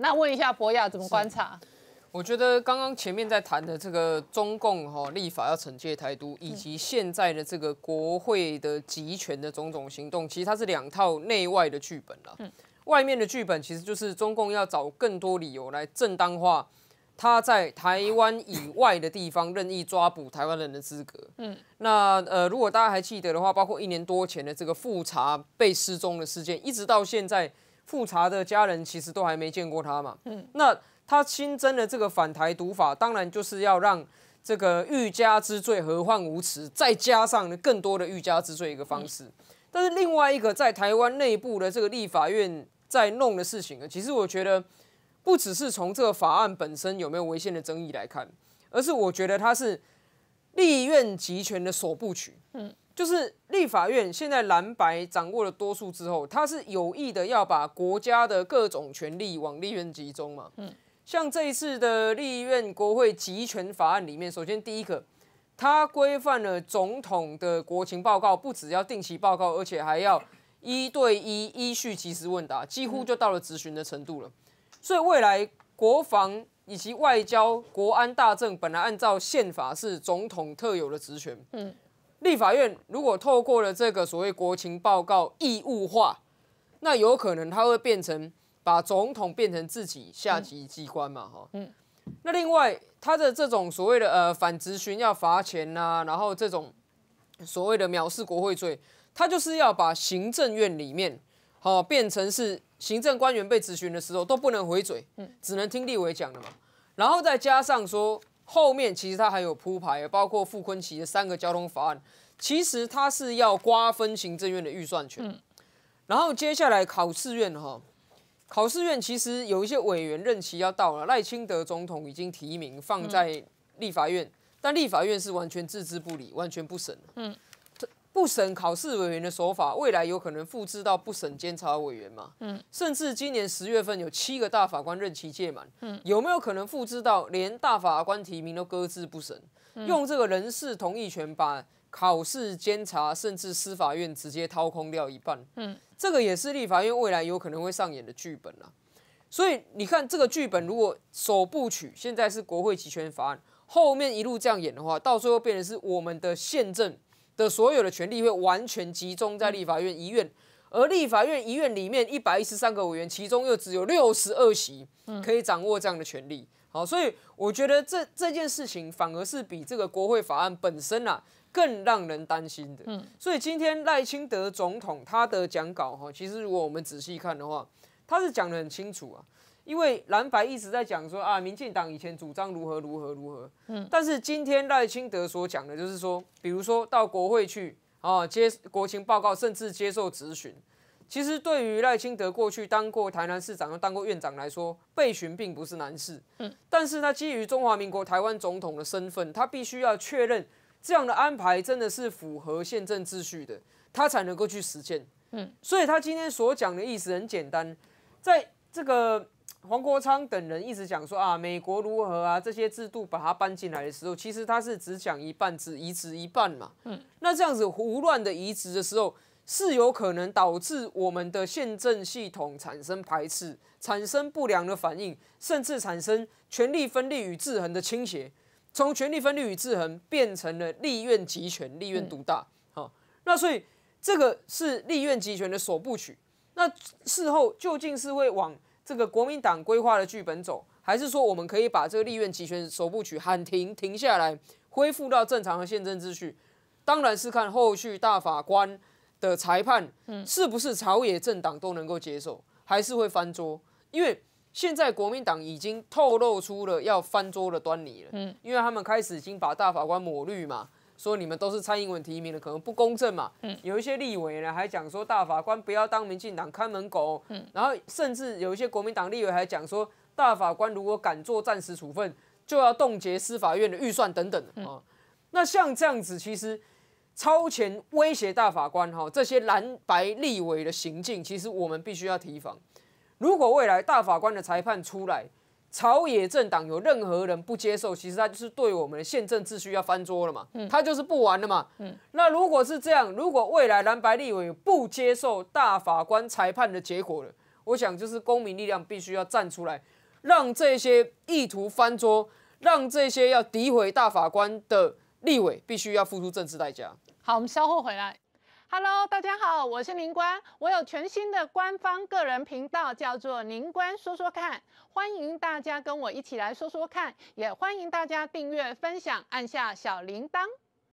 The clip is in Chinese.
那问一下博雅怎么观察？我觉得刚刚前面在谈的这个中共哈立法要惩戒台独，以及现在的这个国会的集权的种种行动，其实它是两套内外的剧本了。外面的剧本其实就是中共要找更多理由来正当化他在台湾以外的地方任意抓捕台湾人的资格。嗯，那呃，如果大家还记得的话，包括一年多前的这个复查被失踪的事件，一直到现在，复查的家人其实都还没见过他嘛。嗯，那他新增的这个反台独法，当然就是要让这个欲加之罪何患无辞，再加上更多的欲加之罪一个方式。但是另外一个在台湾内部的这个立法院在弄的事情呢，其实我觉得不只是从这个法案本身有没有违宪的争议来看，而是我觉得它是立院集权的首部曲。嗯，就是立法院现在蓝白掌握了多数之后，他是有意的要把国家的各种权力往立院集中嘛。嗯。像这一次的立院国会集权法案里面，首先第一个，它规范了总统的国情报告，不只要定期报告，而且还要一对一依序及时问答，几乎就到了质询的程度了。所以未来国防以及外交、国安大政，本来按照宪法是总统特有的职权，嗯，立法院如果透过了这个所谓国情报告义务化，那有可能它会变成。把总统变成自己下级机关嘛，哈，嗯，那另外他的这种所谓的呃反质询要罚钱呐，然后这种所谓的藐视国会罪，他就是要把行政院里面好变成是行政官员被质询的时候都不能回嘴，嗯，只能听立委讲的嘛，然后再加上说后面其实他还有铺排，包括傅昆奇的三个交通法案，其实他是要瓜分行政院的预算权，嗯，然后接下来考试院哈。考试院其实有一些委员任期要到了，赖清德总统已经提名放在立法院，但立法院是完全置之不理，完全不审。嗯，不审考试委员的手法，未来有可能复制到不审监察委员嘛？嗯，甚至今年十月份有七个大法官任期届满，嗯，有没有可能复制到连大法官提名都搁置不审，用这个人事同意权把考试监察甚至司法院直接掏空掉一半？嗯。这个也是立法院未来有可能会上演的剧本啊。所以你看这个剧本，如果首部曲现在是国会集权法案，后面一路这样演的话，到最后变成是我们的宪政的所有的权利会完全集中在立法院一院，而立法院一院里面一百一十三个委员，其中又只有六十二席可以掌握这样的权利。好，所以我觉得这这件事情反而是比这个国会法案本身啊。更让人担心的，嗯，所以今天赖清德总统他的讲稿哈，其实如果我们仔细看的话，他是讲的很清楚啊，因为蓝白一直在讲说啊，民进党以前主张如何如何如何，嗯，但是今天赖清德所讲的就是说，比如说到国会去啊接国情报告，甚至接受质询，其实对于赖清德过去当过台南市长又当过院长来说，被询并不是难事，嗯，但是他基于中华民国台湾总统的身份，他必须要确认。这样的安排真的是符合宪政秩序的，他才能够去实践。嗯，所以他今天所讲的意思很简单，在这个黄国昌等人一直讲说啊，美国如何啊，这些制度把它搬进来的时候，其实他是只讲一半，只移植一半嘛。嗯，那这样子胡乱的移植的时候，是有可能导致我们的宪政系统产生排斥，产生不良的反应，甚至产生权力分立与制衡的倾斜。从权力分立与制衡变成了立院集权、立院独大，好，那所以这个是立院集权的首部曲。那事后究竟是会往这个国民党规划的剧本走，还是说我们可以把这个立院集权首部曲喊停、停下来，恢复到正常的宪政秩序？当然是看后续大法官的裁判，是不是朝野政党都能够接受，还是会翻桌？因为。现在国民党已经透露出了要翻桌的端倪了，嗯，因为他们开始已经把大法官抹绿嘛，说你们都是蔡英文提名的，可能不公正嘛，嗯，有一些立委呢还讲说大法官不要当民进党看门狗，嗯，然后甚至有一些国民党立委还讲说大法官如果敢做暂时处分，就要冻结司法院的预算等等。的啊，那像这样子其实超前威胁大法官哈，这些蓝白立委的行径，其实我们必须要提防。如果未来大法官的裁判出来，朝野政党有任何人不接受，其实他就是对我们的宪政秩序要翻桌了嘛，他就是不玩了嘛。那如果是这样，如果未来蓝白立委不接受大法官裁判的结果了，我想就是公民力量必须要站出来，让这些意图翻桌、让这些要诋毁大法官的立委必须要付出政治代价。好，我们稍后回来。Hello，大家好，我是林官，我有全新的官方个人频道，叫做林官说说看，欢迎大家跟我一起来说说看，也欢迎大家订阅、分享，按下小铃铛。